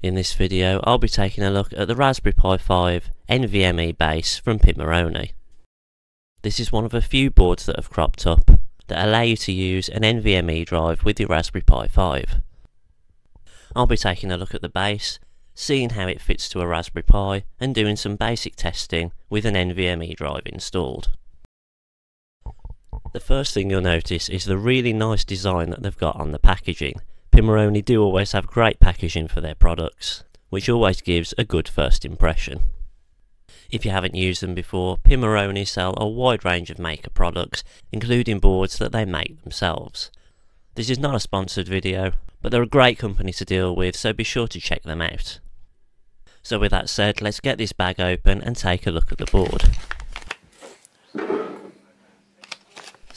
In this video I'll be taking a look at the Raspberry Pi 5 NVMe base from Pimoroni. This is one of a few boards that have cropped up that allow you to use an NVMe drive with your Raspberry Pi 5. I'll be taking a look at the base, seeing how it fits to a Raspberry Pi and doing some basic testing with an NVMe drive installed. The first thing you'll notice is the really nice design that they've got on the packaging. Pimoroni do always have great packaging for their products, which always gives a good first impression. If you haven't used them before, Pimoroni sell a wide range of maker products, including boards that they make themselves. This is not a sponsored video, but they're a great company to deal with, so be sure to check them out. So with that said, let's get this bag open and take a look at the board.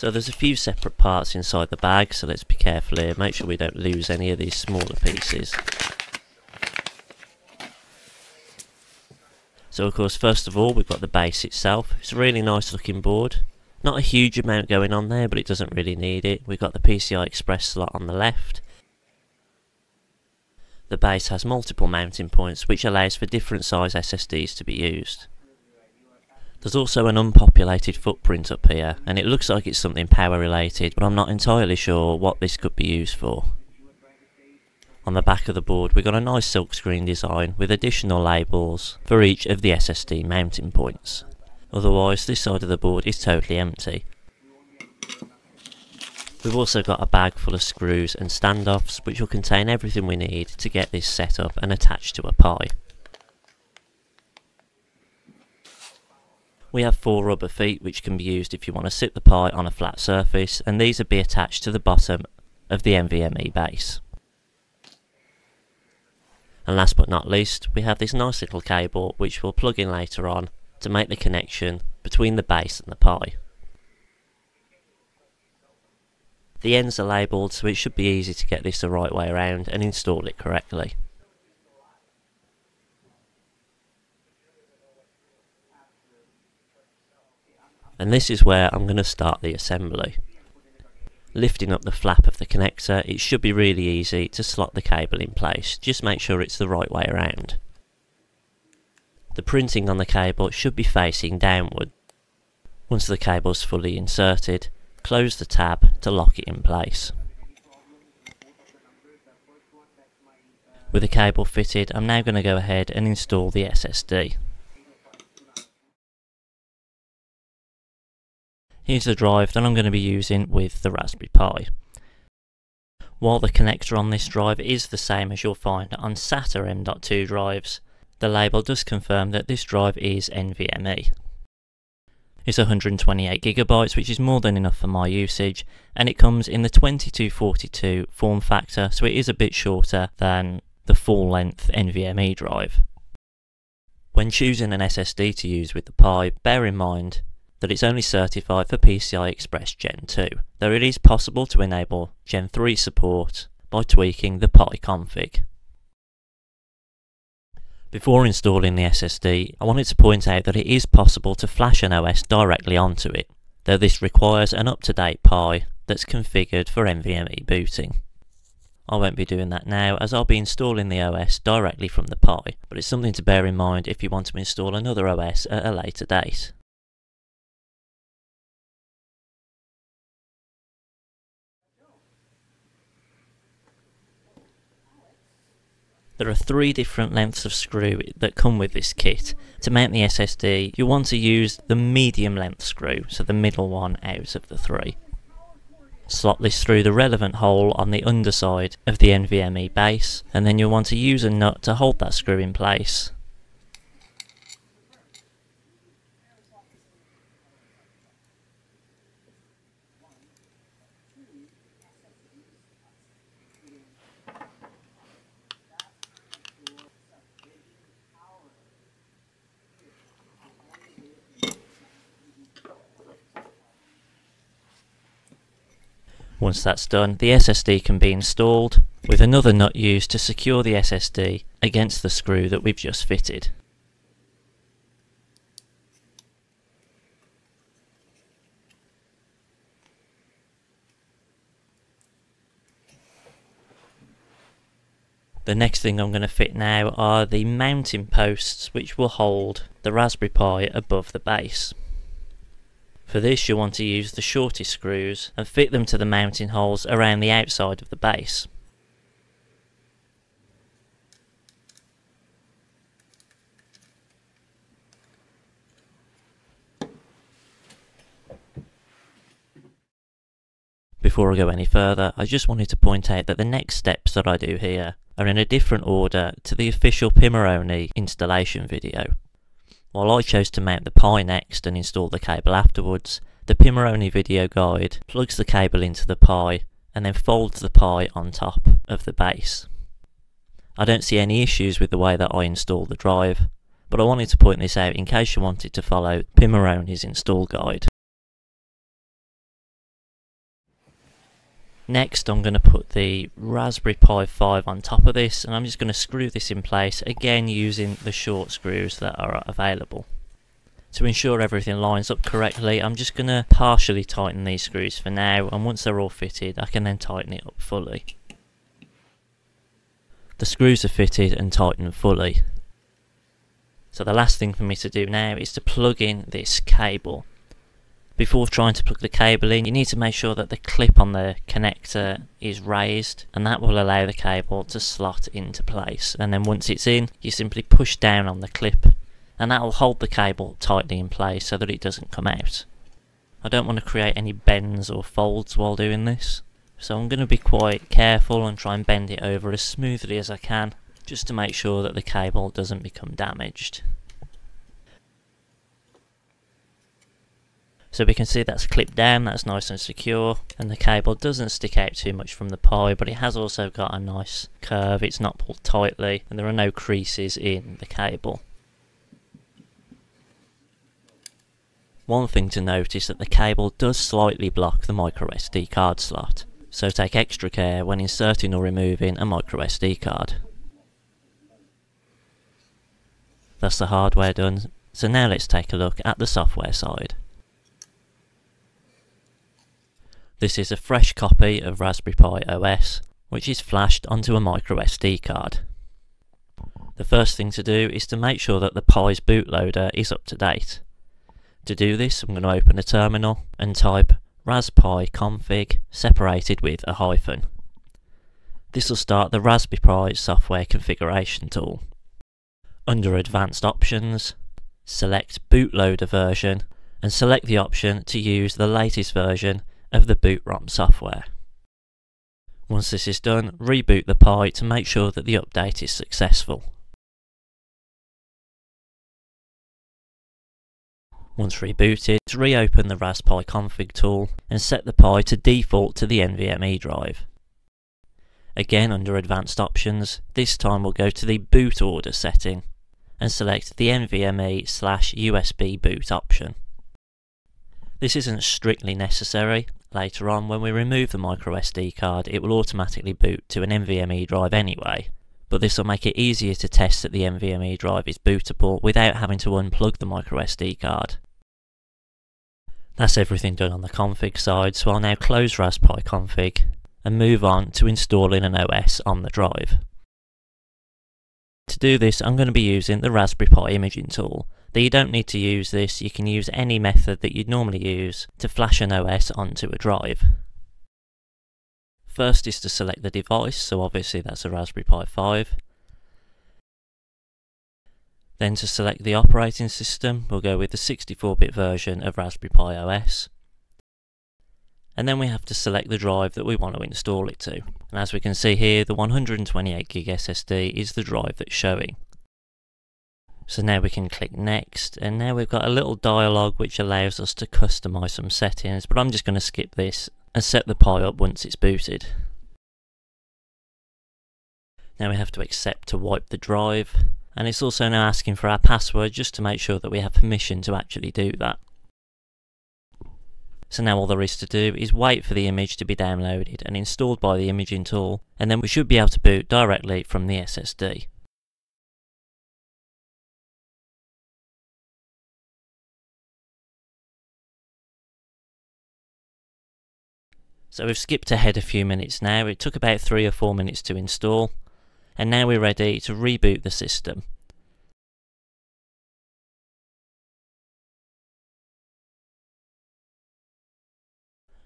So there's a few separate parts inside the bag, so let's be careful here, make sure we don't lose any of these smaller pieces. So of course first of all we've got the base itself, it's a really nice looking board. Not a huge amount going on there but it doesn't really need it. We've got the PCI Express slot on the left. The base has multiple mounting points which allows for different size SSDs to be used. There's also an unpopulated footprint up here, and it looks like it's something power related, but I'm not entirely sure what this could be used for. On the back of the board we've got a nice silkscreen design with additional labels for each of the SSD mounting points. Otherwise this side of the board is totally empty. We've also got a bag full of screws and standoffs which will contain everything we need to get this set up and attached to a Pi. We have four rubber feet which can be used if you want to sit the Pi on a flat surface and these will be attached to the bottom of the NVMe base. And last but not least, we have this nice little cable which we'll plug in later on to make the connection between the base and the Pi. The ends are labelled so it should be easy to get this the right way around and install it correctly. And this is where I'm going to start the assembly. Lifting up the flap of the connector, it should be really easy to slot the cable in place, just make sure it's the right way around. The printing on the cable should be facing downward. Once the cable is fully inserted, close the tab to lock it in place. With the cable fitted, I'm now going to go ahead and install the SSD. Here's the drive that I'm going to be using with the Raspberry Pi. While the connector on this drive is the same as you'll find on SATA M.2 drives, the label does confirm that this drive is NVMe. It's 128GB which is more than enough for my usage and it comes in the 2242 form factor so it is a bit shorter than the full length NVMe drive. When choosing an SSD to use with the Pi, bear in mind that it's only certified for PCI Express Gen 2, though it is possible to enable Gen 3 support by tweaking the Pi config. Before installing the SSD, I wanted to point out that it is possible to flash an OS directly onto it, though this requires an up-to-date Pi that's configured for NVMe booting. I won't be doing that now as I'll be installing the OS directly from the Pi, but it's something to bear in mind if you want to install another OS at a later date. There are three different lengths of screw that come with this kit. To mount the SSD, you want to use the medium length screw, so the middle one out of the three. Slot this through the relevant hole on the underside of the NVMe base, and then you'll want to use a nut to hold that screw in place. Once that's done, the SSD can be installed, with another nut used to secure the SSD against the screw that we've just fitted. The next thing I'm going to fit now are the mounting posts which will hold the Raspberry Pi above the base. For this you'll want to use the shortest screws and fit them to the mounting holes around the outside of the base. Before I go any further, I just wanted to point out that the next steps that I do here are in a different order to the official Pimoroni installation video. While I chose to mount the Pi next and install the cable afterwards, the Pimoroni video guide plugs the cable into the Pi and then folds the Pi on top of the base. I don't see any issues with the way that I install the drive, but I wanted to point this out in case you wanted to follow Pimoroni's install guide. Next I'm going to put the Raspberry Pi 5 on top of this and I'm just going to screw this in place again using the short screws that are available. To ensure everything lines up correctly I'm just going to partially tighten these screws for now and once they're all fitted I can then tighten it up fully. The screws are fitted and tightened fully. So the last thing for me to do now is to plug in this cable. Before trying to plug the cable in, you need to make sure that the clip on the connector is raised and that will allow the cable to slot into place. And then once it's in, you simply push down on the clip and that will hold the cable tightly in place so that it doesn't come out. I don't want to create any bends or folds while doing this. So I'm going to be quite careful and try and bend it over as smoothly as I can just to make sure that the cable doesn't become damaged. So we can see that's clipped down, that's nice and secure, and the cable doesn't stick out too much from the Pi, but it has also got a nice curve, it's not pulled tightly, and there are no creases in the cable. One thing to note is that the cable does slightly block the microSD card slot, so take extra care when inserting or removing a microSD card. That's the hardware done, so now let's take a look at the software side. This is a fresh copy of Raspberry Pi OS, which is flashed onto a microSD card. The first thing to do is to make sure that the Pi's bootloader is up to date. To do this, I'm going to open a terminal and type raspi config separated with a hyphen. This will start the Raspberry Pi software configuration tool. Under Advanced Options, select Bootloader version and select the option to use the latest version of the boot ROM software. Once this is done, reboot the Pi to make sure that the update is successful. Once rebooted, reopen the Raspi config tool and set the Pi to default to the NVMe drive. Again under advanced options, this time we'll go to the boot order setting and select the NVMe slash USB boot option. This isn't strictly necessary, Later on, when we remove the microSD card, it will automatically boot to an NVMe drive anyway, but this will make it easier to test that the NVMe drive is bootable without having to unplug the microSD card. That's everything done on the config side, so I'll now close Raspberry config and move on to installing an OS on the drive. To do this, I'm going to be using the Raspberry Pi imaging tool, Though you don't need to use this, you can use any method that you'd normally use to flash an OS onto a drive. First is to select the device, so obviously that's a Raspberry Pi 5. Then to select the operating system, we'll go with the 64-bit version of Raspberry Pi OS. And then we have to select the drive that we want to install it to. And as we can see here, the 128GB SSD is the drive that's showing. So now we can click next and now we've got a little dialog which allows us to customize some settings but I'm just going to skip this and set the Pi up once it's booted. Now we have to accept to wipe the drive and it's also now asking for our password just to make sure that we have permission to actually do that. So now all there is to do is wait for the image to be downloaded and installed by the imaging tool and then we should be able to boot directly from the SSD. So we've skipped ahead a few minutes now. It took about three or four minutes to install. And now we're ready to reboot the system.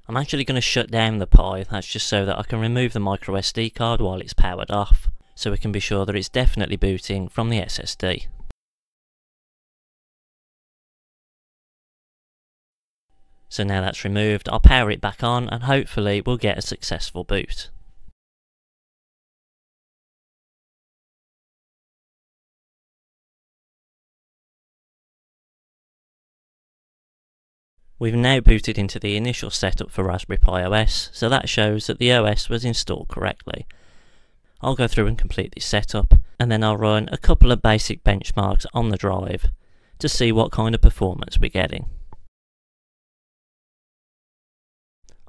I'm actually going to shut down the Pi, that's just so that I can remove the micro SD card while it's powered off, so we can be sure that it's definitely booting from the SSD. So now that's removed, I'll power it back on and hopefully we'll get a successful boot. We've now booted into the initial setup for Raspberry Pi OS, so that shows that the OS was installed correctly. I'll go through and complete this setup, and then I'll run a couple of basic benchmarks on the drive to see what kind of performance we're getting.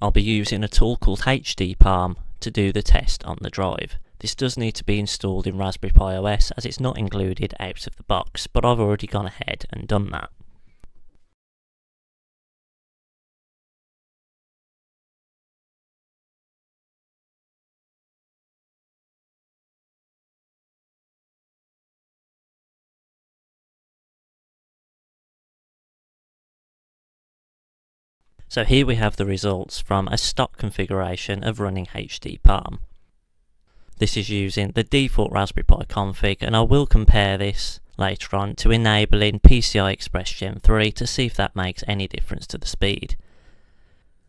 I'll be using a tool called hdparm to do the test on the drive. This does need to be installed in Raspberry Pi OS as it's not included out of the box, but I've already gone ahead and done that. So here we have the results from a stock configuration of running hdparm. This is using the default Raspberry Pi config and I will compare this later on to enabling PCI Express Gen 3 to see if that makes any difference to the speed.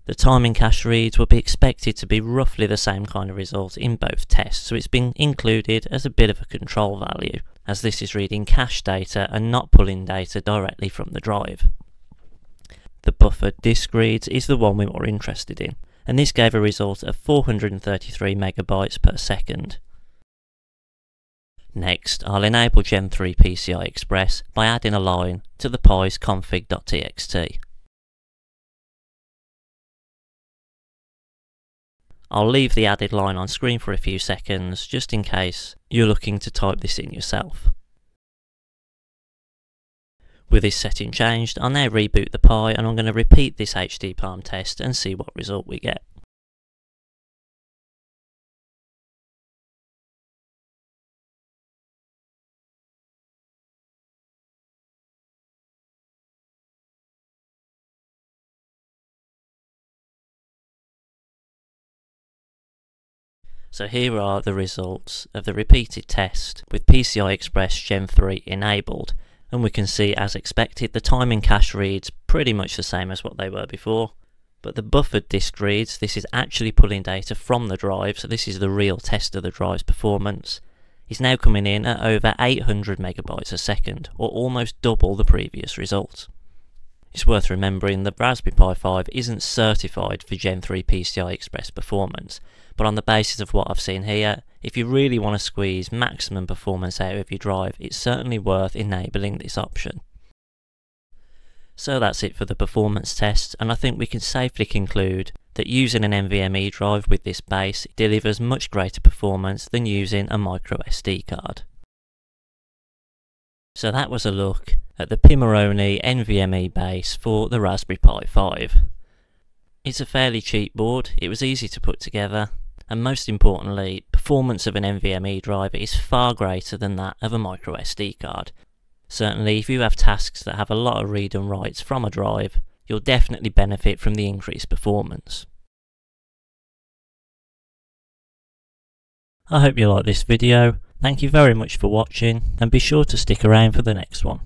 The timing cache reads will be expected to be roughly the same kind of result in both tests, so it's been included as a bit of a control value, as this is reading cache data and not pulling data directly from the drive the buffered disk reads is the one we're more interested in, and this gave a result of 433 megabytes per second. Next, I'll enable Gen 3 PCI Express by adding a line to the Pi's config.txt. I'll leave the added line on screen for a few seconds just in case you're looking to type this in yourself. With this setting changed, I'll now reboot the Pi and I'm going to repeat this hdparm test and see what result we get. So here are the results of the repeated test with PCI Express Gen 3 enabled and we can see as expected the timing cache reads pretty much the same as what they were before but the buffered disk reads this is actually pulling data from the drive so this is the real test of the drive's performance is now coming in at over 800 megabytes a second or almost double the previous result. It's worth remembering that Raspberry Pi 5 isn't certified for Gen 3 PCI Express performance but on the basis of what I've seen here, if you really want to squeeze maximum performance out of your drive, it's certainly worth enabling this option. So that's it for the performance test, and I think we can safely conclude that using an NVMe drive with this base delivers much greater performance than using a micro SD card. So that was a look at the Pimoroni NVMe base for the Raspberry Pi 5. It's a fairly cheap board, it was easy to put together, and most importantly, performance of an NVMe drive is far greater than that of a micro SD card. Certainly, if you have tasks that have a lot of read and writes from a drive, you'll definitely benefit from the increased performance. I hope you like this video, thank you very much for watching, and be sure to stick around for the next one.